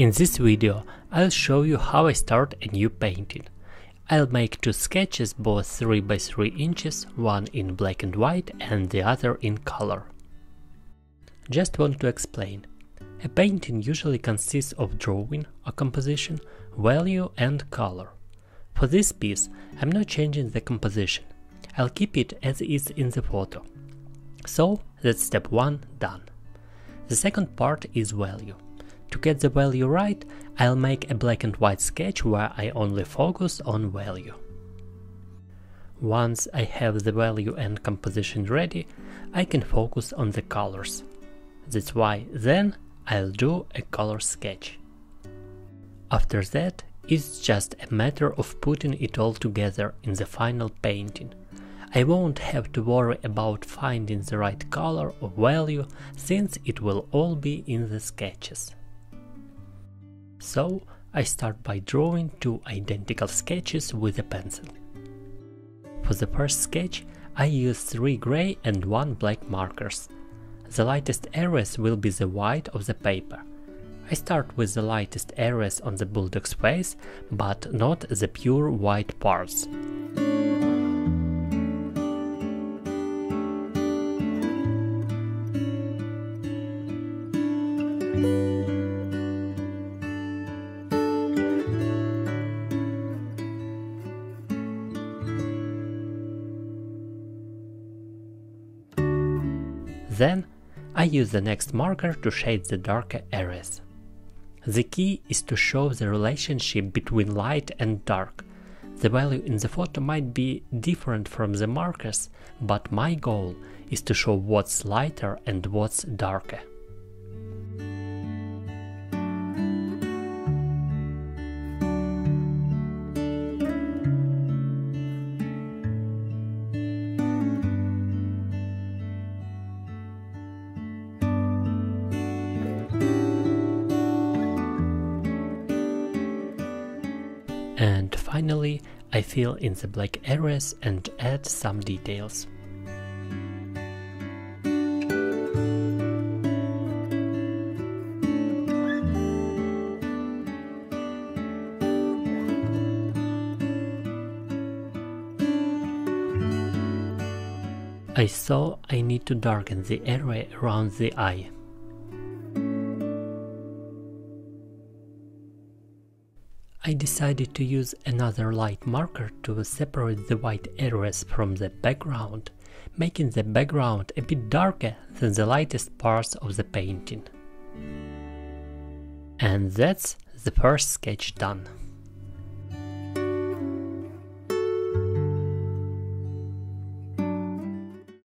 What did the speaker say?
In this video, I'll show you how I start a new painting. I'll make two sketches both 3 by 3 inches, one in black and white and the other in color. Just want to explain. A painting usually consists of drawing, a composition, value and color. For this piece, I'm not changing the composition. I'll keep it as is in the photo. So that's step 1 done. The second part is value. To get the value right, I'll make a black and white sketch where I only focus on value. Once I have the value and composition ready, I can focus on the colors. That's why then I'll do a color sketch. After that, it's just a matter of putting it all together in the final painting. I won't have to worry about finding the right color or value, since it will all be in the sketches. So I start by drawing two identical sketches with a pencil. For the first sketch, I use three gray and one black markers. The lightest areas will be the white of the paper. I start with the lightest areas on the bulldog's face, but not the pure white parts. Then I use the next marker to shade the darker areas. The key is to show the relationship between light and dark. The value in the photo might be different from the markers, but my goal is to show what's lighter and what's darker. And finally, I fill in the black areas and add some details. I saw I need to darken the area around the eye. I decided to use another light marker to separate the white areas from the background, making the background a bit darker than the lightest parts of the painting. And that's the first sketch done.